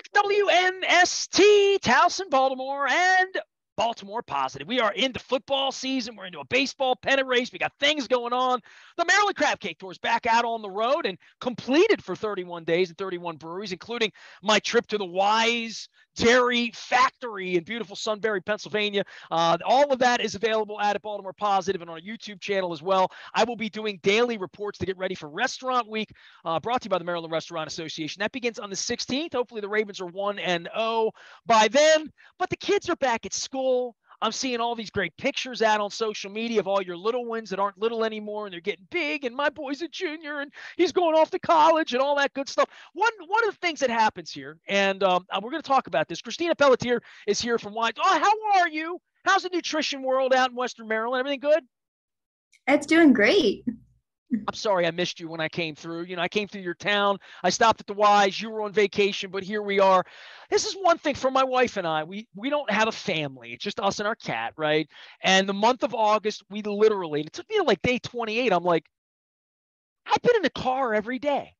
back, WNST, Towson, Baltimore, and Baltimore positive. We are into football season. We're into a baseball pennant race. We got things going on. The Maryland Crab Cake Tour is back out on the road and completed for 31 days and 31 breweries, including my trip to the Weis Dairy Factory in beautiful Sunbury, Pennsylvania. Uh, all of that is available at Baltimore Positive and on our YouTube channel as well. I will be doing daily reports to get ready for Restaurant Week, uh, brought to you by the Maryland Restaurant Association. That begins on the 16th. Hopefully, the Ravens are 1 and 0 by then. But the kids are back at school. I'm seeing all these great pictures out on social media of all your little ones that aren't little anymore and they're getting big. And my boy's a junior and he's going off to college and all that good stuff. One one of the things that happens here, and um, uh, we're going to talk about this. Christina Pelletier is here from Weis. Oh, how are you? How's the nutrition world out in Western Maryland? Everything good? It's doing great. I'm sorry I missed you when I came through. You know, I came through your town. I stopped at the Weis. You were on vacation, but here we are. This is one thing for my wife and I. We we don't have a family. It's just us and our cat, right? And the month of August, we literally, it took me like day 28. I'm like, I've been in a car every day.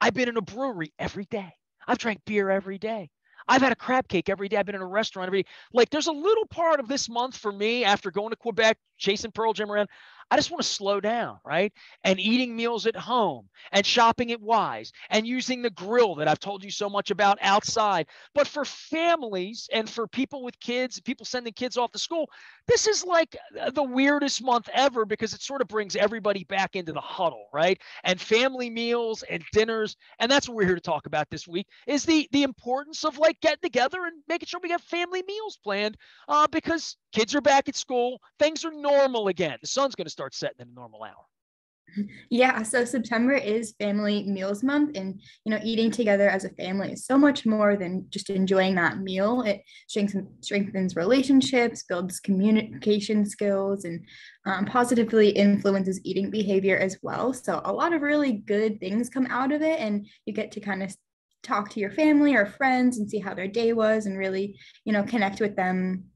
I've been in a brewery every day. I've drank beer every day. I've had a crab cake every day. I've been in a restaurant every day. Like there's a little part of this month for me after going to Quebec, chasing Pearl Jam around. I just want to slow down, right? And eating meals at home and shopping at Weis and using the grill that I've told you so much about outside. But for families and for people with kids, people sending kids off to school, this is like the weirdest month ever because it sort of brings everybody back into the huddle, right? And family meals and dinners. And that's what we're here to talk about this week is the the importance of like getting together and making sure we have family meals planned uh, because kids are back at school. Things are normal again. The sun's going to start setting in a normal hour. Yeah, so September is Family Meals Month, and you know, eating together as a family is so much more than just enjoying that meal. It strengthens strengthens relationships, builds communication skills, and um, positively influences eating behavior as well. So a lot of really good things come out of it, and you get to kind of talk to your family or friends and see how their day was, and really, you know, connect with them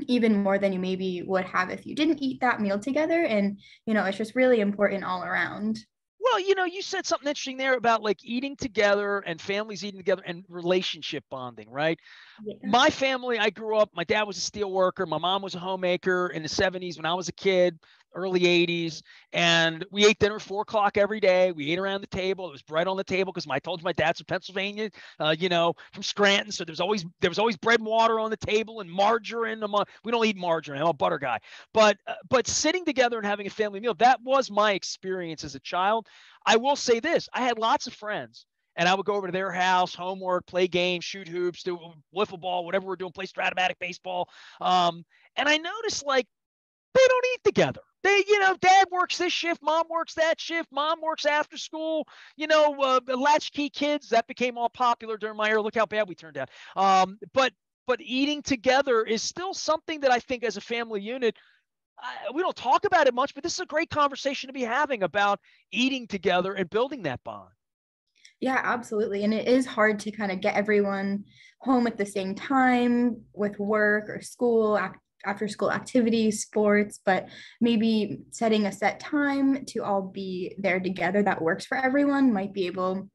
even more than you maybe would have if you didn't eat that meal together. And you know it's just really important all around well you know you said something interesting there about like eating together and families eating together and relationship bonding right yeah. my family i grew up my dad was a steel worker my mom was a homemaker in the 70s when i was a kid early 80s. And we ate dinner four o'clock every day. We ate around the table. It was bread on the table because I told you my dad's from Pennsylvania, uh, you know, from Scranton. So there's always there was always bread and water on the table and margarine. we don't eat margarine. I'm a butter guy. But uh, but sitting together and having a family meal, that was my experience as a child. I will say this: I had lots of friends and I would go over to their house, homework, play games, shoot hoops, do wiffle ball, whatever we're doing, play Strat-O-Matic baseball. Um, and I noticed like they don't eat together. They, you know, dad works this shift, mom works that shift, mom works after school. You know, uh, latchkey kids that became all popular during my era. Look how bad we turned out. Um, but but eating together is still something that I think as a family unit. I, we don't talk about it much, but this is a great conversation to be having about eating together and building that bond. Yeah, absolutely. And it is hard to kind of get everyone home at the same time with work or school after school activities, sports, but maybe setting a set time to all be there together that works for everyone might be able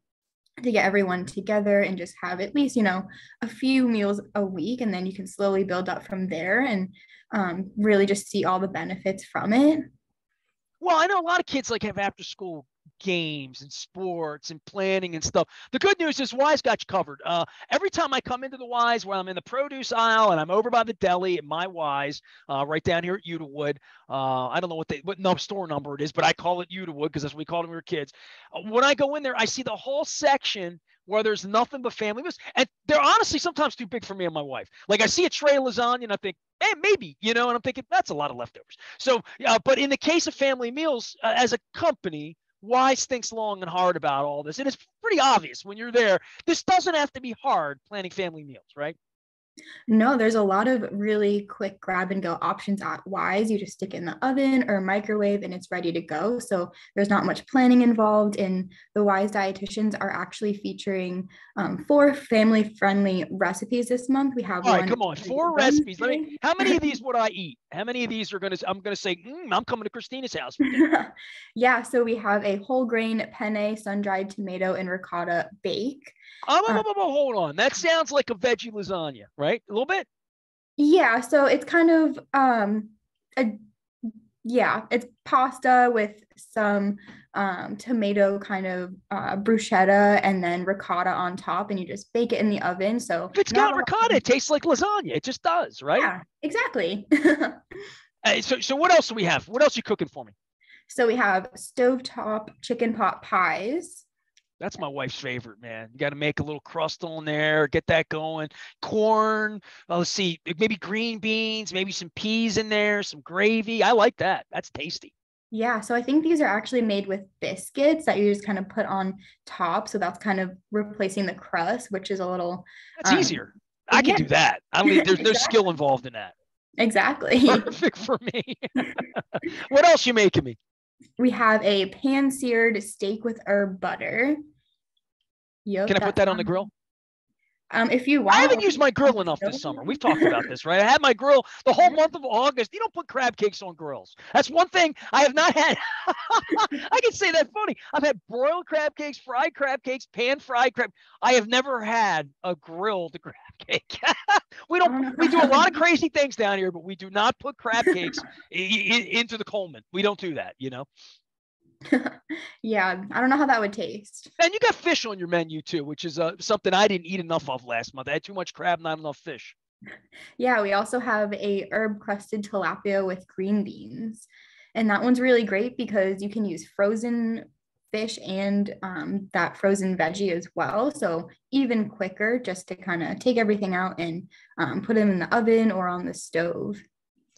to get everyone together and just have at least, you know, a few meals a week. And then you can slowly build up from there and um, really just see all the benefits from it. Well, I know a lot of kids like have after school games and sports and planning and stuff. The good news is Weis got you covered. Uh, every time I come into the Weis, where I'm in the produce aisle and I'm over by the deli at my Weis, uh, right down here at Udawood. Uh, I don't know what they what no store number it is, but I call it Udawood because that's what we called it when we were kids. Uh, when I go in there, I see the whole section where there's nothing but family meals, and they're honestly sometimes too big for me and my wife. Like I see a tray of lasagna and I think, hey, maybe, you know, and I'm thinking that's a lot of leftovers. So, uh, but in the case of family meals, uh, as a company, Weis thinks long and hard about all this. And it's pretty obvious when you're there. This doesn't have to be hard planning family meals, right? No, there's a lot of really quick grab and go options at Weis. You just stick it in the oven or microwave and it's ready to go. So there's not much planning involved. And the Weis dietitians are actually featuring um, four family friendly recipes this month. We have All right, come on, four recipes. Let me, how many of these would I eat? How many of these are going to, I'm going to say, mm, I'm coming to Christina's house. yeah. So we have a whole grain penne, sun dried tomato, and ricotta bake. Oh, oh, hold on. That sounds like a veggie lasagna, right? A little bit. Yeah, so it's kind of um a yeah, it's pasta with some um, tomato kind of uh, bruschetta and then ricotta on top, and you just bake it in the oven. So if it's got ricotta, it tastes like lasagna. It just does, right? Yeah, exactly. so, so what else do we have? What else are you cooking for me? So we have stovetop chicken pot pies. That's my wife's favorite, man. You got to make a little crust on there, get that going. Corn, well, let's see, maybe green beans, maybe some peas in there, some gravy. I like that. That's tasty. Yeah, so I think these are actually made with biscuits that you just kind of put on top. So that's kind of replacing the crust, which is a little. That's um, easier. I can yeah. do that. I mean, there's no skill involved in that. Exactly. Perfect for me. what else you making me? We have a pan seared steak with herb butter. Yep, Can I put that on the grill? Um, if you want, I haven't used my grill enough this summer. We've talked about this, right? I had my grill the whole month of August. You don't put crab cakes on grills. That's one thing I have not had. I can say that funny. I've had broiled crab cakes, fried crab cakes, pan fried crab. I have never had a grilled crab cake. we don't. We do a lot of crazy things down here, but we do not put crab cakes into the Coleman. We don't do that. You know. yeah, I don't know how that would taste. And you got fish on your menu too, which is uh, something I didn't eat enough of last month. I had too much crab, not enough fish. Yeah, we also have a herb crusted tilapia with green beans. And that one's really great because you can use frozen fish and um, that frozen veggie as well. So even quicker just to kind of take everything out and um, put them in the oven or on the stove.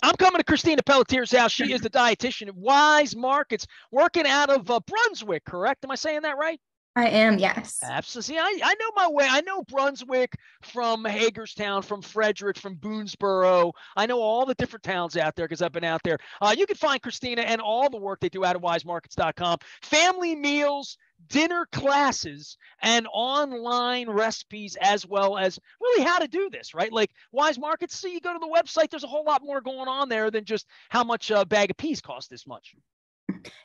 I'm coming to Christina Pelletier's house. She is the dietitian at Weis Markets, working out of uh, Brunswick, correct? Am I saying that right? I am, yes. Absolutely. I, I know my way. I know Brunswick from Hagerstown, from Frederick, from Boonesboro. I know all the different towns out there because I've been out there. Uh, you can find Christina and all the work they do out of weismarkets.com. Family meals, dinner classes and online recipes as well as really how to do this right? Like Weis Markets so you go to the website there's a whole lot more going on there than just how much a bag of peas costs this much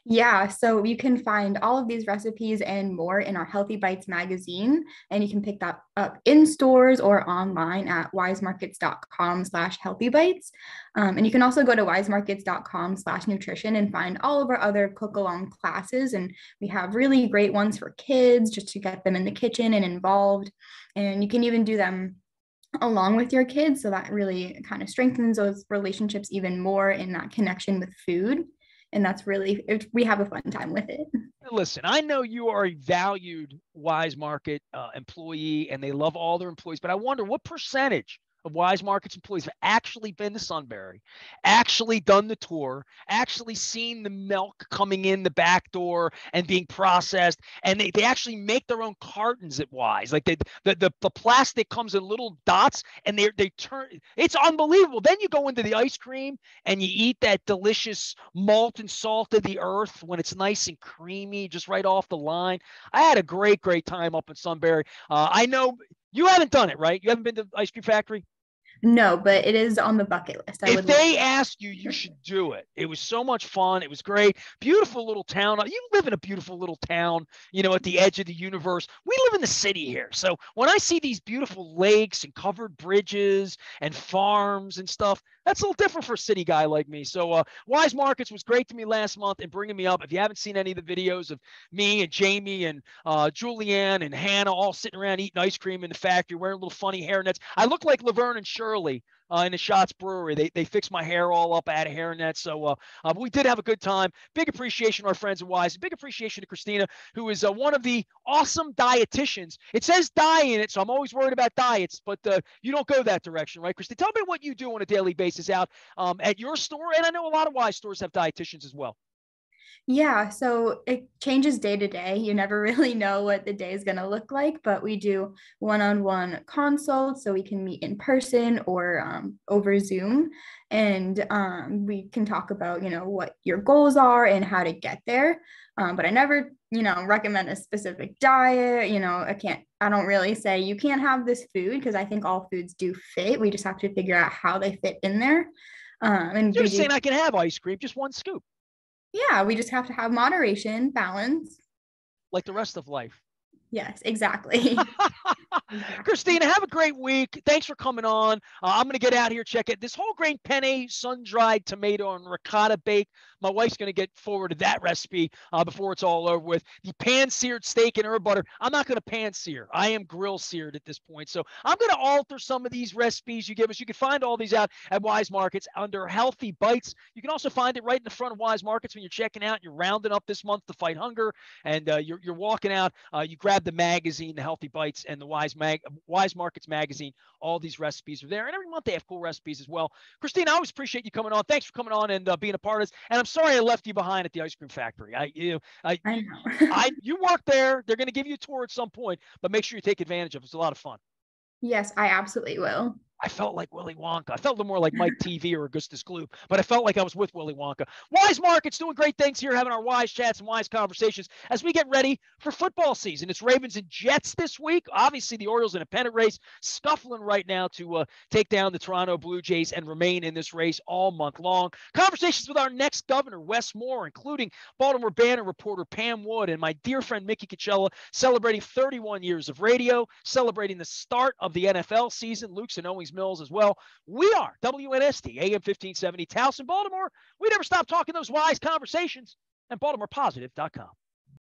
yeah, so you can find all of these recipes and more in our Healthy Bites magazine, and you can pick that up in stores or online at weismarkets.com slash healthybites. Um, and you can also go to weismarkets.com slash nutrition and find all of our other cook along classes. And we have really great ones for kids just to get them in the kitchen and involved. And you can even do them along with your kids. So that really kind of strengthens those relationships even more in that connection with food and that's really if we have a fun time with it. Listen i know you are a valued Weis Market uh, employee and they love all their employees but i wonder what percentage Weis Markets employees have actually been to Sunbury, actually done the tour, actually seen the milk coming in the back door and being processed. And they, they actually make their own cartons at Weis. Like they, the, the, the plastic comes in little dots and they, they turn, it's unbelievable. Then you go into the ice cream and you eat that delicious malt and salt of the earth when it's nice and creamy, just right off the line. I had a great, great time up in Sunbury. Uh, I know you haven't done it, right? You haven't been to Ice Cream Factory? No, but it is on the bucket list. I if they love- asked you, you should do it. It was so much fun. It was great. Beautiful little town. You live in a beautiful little town, you know, at the edge of the universe. We live in the city here. So when I see these beautiful lakes and covered bridges and farms and stuff, that's a little different for a city guy like me. So uh, Weis Markets was great to me last month and bringing me up. If you haven't seen any of the videos of me and Jamie and uh, Julianne and Hannah all sitting around eating ice cream in the factory, wearing little funny hair nets, I look like Laverne and Shirley uh, in the Shots Brewery. They, they fixed my hair all up. I had a hairnet. So uh, uh, we did have a good time. Big appreciation to our friends at Weis. Big appreciation to Christina, who is uh, one of the awesome dietitians. It says die in it, so I'm always worried about diets, but uh, you don't go that direction, right, Christina? Tell me what you do on a daily basis out um, at your store. And I know a lot of Weis stores have dietitians as well. Yeah, so it changes day to day. You never really know what the day is going to look like, but we do one on one consults so we can meet in person or um, over Zoom. And um, we can talk about, you know, what your goals are and how to get there. Um, but I never, you know, recommend a specific diet. You know, I can't, I don't really say you can't have this food because I think all foods do fit. We just have to figure out how they fit in there. Um, and you're saying I can have ice cream, just one scoop. Yeah, we just have to have moderation, balance. Like the rest of life. Yes, exactly. Christina, have a great week. Thanks for coming on. Uh, I'm going to get out here, check it. This whole grain penne, sun dried tomato, and ricotta bake. My wife's going to get forward to that recipe uh, before it's all over with. The pan seared steak and herb butter. I'm not going to pan sear. I am grill seared at this point. So I'm going to alter some of these recipes you give us. You can find all these out at Weis Markets under Healthy Bites. You can also find it right in the front of Weis Markets when you're checking out. You're rounding up this month to fight hunger, and uh, you're, you're walking out. Uh, you grab the magazine, the Healthy Bites, and the Weis Mag Weis Markets magazine. All these recipes are there, and every month they have cool recipes as well. Christine, I always appreciate you coming on. Thanks for coming on and uh, being a part of this. And I'm sorry I left you behind at the ice cream factory. I you I, I, I you work there. They're going to give you a tour at some point, but make sure you take advantage of it. It's a lot of fun. Yes, I absolutely will. I felt like Willy Wonka. I felt a little more like Mike TV or Augustus Gloop, but I felt like I was with Willy Wonka. Weis Markets doing great things here, having our wise chats and wise conversations as we get ready for football season. It's Ravens and Jets this week. Obviously, the Orioles in a pennant race, scuffling right now to uh, take down the Toronto Blue Jays and remain in this race all month long. Conversations with our next governor, Wes Moore, including Baltimore Banner reporter Pam Wood and my dear friend Mickey Cucchiella, celebrating 31 years of radio, celebrating the start of the NFL season. Luke's and Owings Mills as well. We are WNST, AM 1570, Towson, Baltimore. We never stop talking those wise conversations and BaltimorePositive.com.